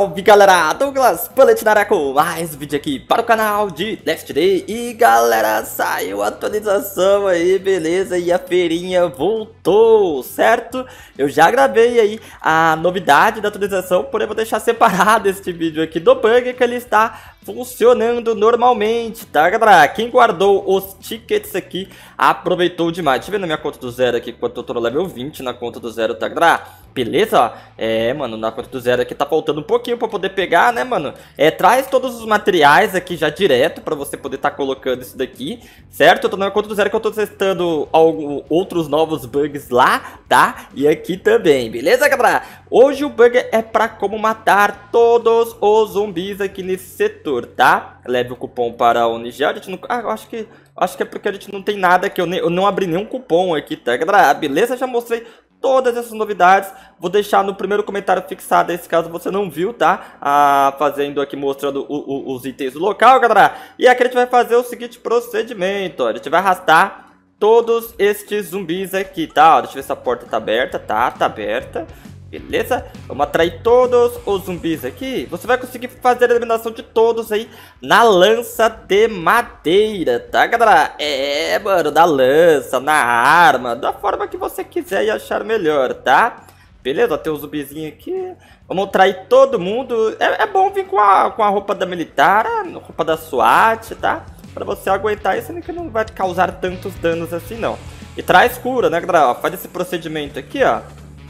Salve galera, Douglas Paletinara com mais um vídeo aqui para o canal de Last Day E galera, saiu a atualização aí, beleza? E a feirinha voltou, certo? Eu já gravei aí a novidade da atualização, porém vou deixar separado este vídeo aqui do bug que ele está funcionando normalmente, tá galera? Quem guardou os tickets aqui aproveitou demais Deixa eu ver na minha conta do zero aqui, quanto eu tô no level 20 na conta do zero, tá galera? Beleza? É, mano, na conta do zero aqui tá faltando um pouquinho pra poder pegar, né, mano? É, traz todos os materiais aqui já direto pra você poder tá colocando isso daqui, certo? Eu tô na conta do zero que eu tô testando algum, outros novos bugs lá, tá? E aqui também, beleza, galera? Hoje o bug é pra como matar todos os zumbis aqui nesse setor, tá? Leve o cupom para o Nigel, a gente não... Ah, eu acho que... Acho que é porque a gente não tem nada aqui, eu, nem, eu não abri nenhum cupom aqui, tá, galera? Beleza? Já mostrei todas essas novidades. Vou deixar no primeiro comentário fixado esse caso você não viu, tá? Ah, fazendo aqui, mostrando o, o, os itens do local, galera. E aqui a gente vai fazer o seguinte procedimento, ó. A gente vai arrastar todos estes zumbis aqui, tá? Ó, deixa eu ver se a porta tá aberta, tá? Tá aberta. Beleza? Vamos atrair todos os zumbis aqui. Você vai conseguir fazer a eliminação de todos aí na lança de madeira, tá, galera? É, mano, na lança, na arma, da forma que você quiser e achar melhor, tá? Beleza? Tem um zumbizinho aqui. Vamos atrair todo mundo. É, é, bom vir com a, com a roupa da militar, roupa da SWAT, tá? Pra você aguentar isso, que não vai causar tantos danos assim, não. E traz cura, né, galera? Ó, faz esse procedimento aqui, ó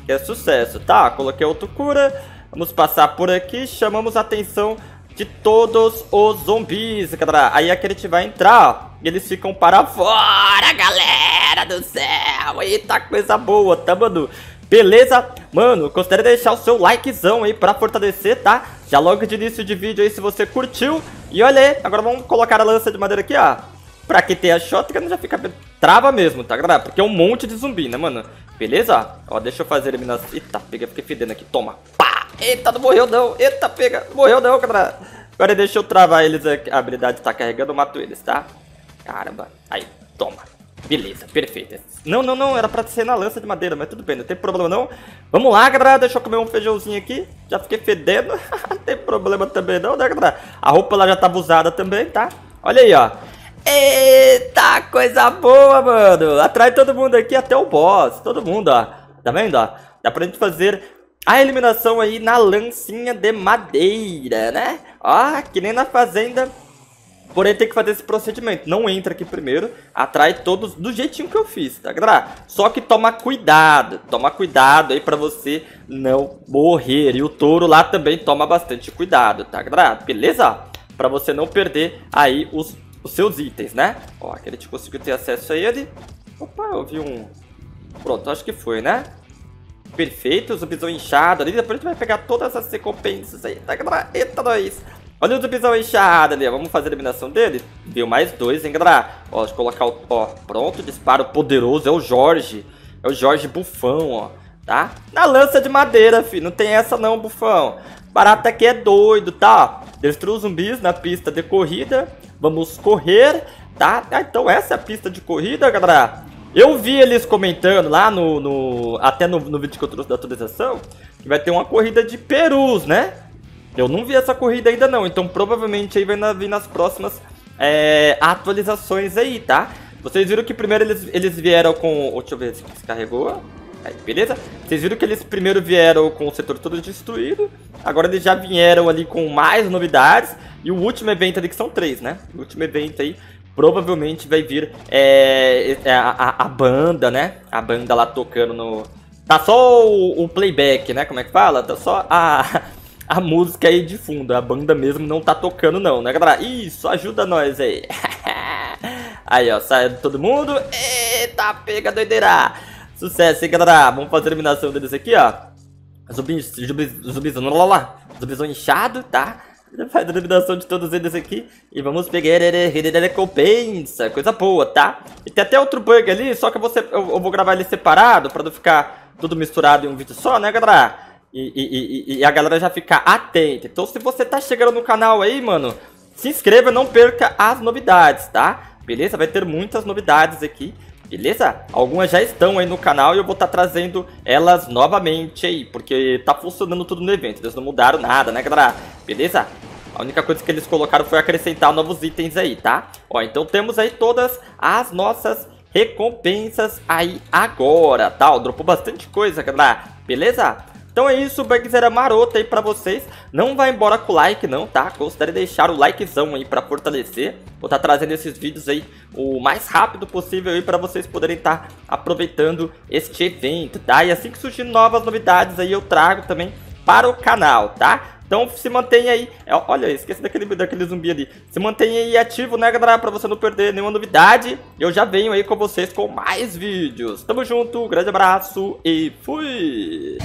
que é sucesso. Tá, coloquei outro cura. Vamos passar por aqui. Chamamos a atenção de todos os zumbis, galera. Aí a gente vai entrar, E eles ficam para fora, galera do céu. Eita, coisa boa, tá, mano? Beleza? Mano, considere deixar o seu likezão aí pra fortalecer, tá? Já logo de início de vídeo aí se você curtiu. E olha aí, agora vamos colocar a lança de madeira aqui, ó. Pra que ter a shotgun já fica... Trava mesmo, tá, galera? Porque é um monte de zumbi, né, mano? Beleza? Ó, deixa eu fazer a eliminação. Eita, pega, fiquei fedendo aqui. Toma. Pá! Eita, não morreu não. Eita, pega. Não morreu não, cara. Agora deixa eu travar eles aqui. A habilidade tá carregando, eu mato eles, tá? Caramba. Aí, toma. Beleza, perfeito. Não, não, não, era pra ser na lança de madeira, mas tudo bem, não tem problema não. Vamos lá, galera, deixa eu comer um feijãozinho aqui. Já fiquei fedendo, não tem problema também não, né, galera? A roupa lá já tava usada também, tá? Olha aí, ó. Eita, coisa boa, mano. Atrai todo mundo aqui, até o boss. Todo mundo, ó. Tá vendo, ó? Dá pra gente fazer a eliminação aí na lancinha de madeira, né? Ó, que nem na fazenda. Porém, tem que fazer esse procedimento. Não entra aqui primeiro. Atrai todos do jeitinho que eu fiz, tá, galera? Só que toma cuidado. Toma cuidado aí pra você não morrer. E o touro lá também toma bastante cuidado, tá, galera? Beleza? Pra você não perder aí os os seus itens, né? Ó, aquele a gente conseguiu ter acesso a ele. Opa, eu vi um... Pronto, acho que foi, né? Perfeito, zumbizão inchado ali. Depois a gente vai pegar todas as recompensas aí. Tá? Eita, nós! Olha o zumbizão inchado ali, Vamos fazer a eliminação dele? Deu mais dois, hein, galera? Ó, deixa eu colocar o... Ó, pronto, disparo poderoso. É o Jorge. É o Jorge Bufão, ó. Tá? Na lança de madeira, filho. Não tem essa não, Bufão. Barata aqui é doido, tá? Destrua os zumbis na pista de corrida. Vamos correr, tá? Ah, então essa é a pista de corrida, galera. Eu vi eles comentando lá no... no até no, no vídeo que eu trouxe da atualização, que vai ter uma corrida de perus, né? Eu não vi essa corrida ainda não, então provavelmente aí vai na, vir nas próximas é, atualizações aí, tá? Vocês viram que primeiro eles, eles vieram com... Deixa eu ver se carregou. Aí, beleza? Vocês viram que eles primeiro vieram com o setor todo destruído. Agora eles já vieram ali com mais novidades. E o último evento ali, que são três, né? O último evento aí, provavelmente vai vir é, é, a, a, banda, né? A banda lá tocando no... Tá só o, o, playback, né? Como é que fala? Tá só a, a música aí de fundo. A banda mesmo não tá tocando não, né, galera? Isso, ajuda nós aí. aí, ó, sai todo mundo. Eita, pega doideira. Sucesso, hein, galera? Vamos fazer a eliminação deles aqui, ó. Zumbis, zumbis, zumbis, lá, lá. Zumbizão inchado, tá? Faz a eliminação de todos eles aqui. E vamos pegar a recompensa. Coisa boa, tá? E tem até outro bug ali, só que eu vou, eu, eu vou gravar ele separado pra não ficar tudo misturado em um vídeo só, né, galera? E, e, e, e, a galera já ficar atenta. Então, se você tá chegando no canal aí, mano, se inscreva, não perca as novidades, tá? Beleza? Vai ter muitas novidades aqui beleza? Algumas já estão aí no canal e eu vou estar tá trazendo elas novamente aí, porque tá funcionando tudo no evento, eles não mudaram nada, né, galera? Beleza? A única coisa que eles colocaram foi acrescentar novos itens aí, tá? Ó, então temos aí todas as nossas recompensas aí agora, tá? Ó, dropou bastante coisa, galera, beleza? Então é isso, Bugzera marota aí pra vocês. Não vai embora com o like não, tá? Considere deixar o likezão aí pra fortalecer. Vou estar tá trazendo esses vídeos aí o mais rápido possível aí pra vocês poderem estar tá aproveitando este evento, tá? E assim que surgir novas novidades aí eu trago também para o canal, tá? Então se mantenha aí, é, olha, esqueci daquele, daquele zumbi ali. Se mantenha aí ativo, né, galera, pra você não perder nenhuma novidade. Eu já venho aí com vocês com mais vídeos. Tamo junto, grande abraço e fui!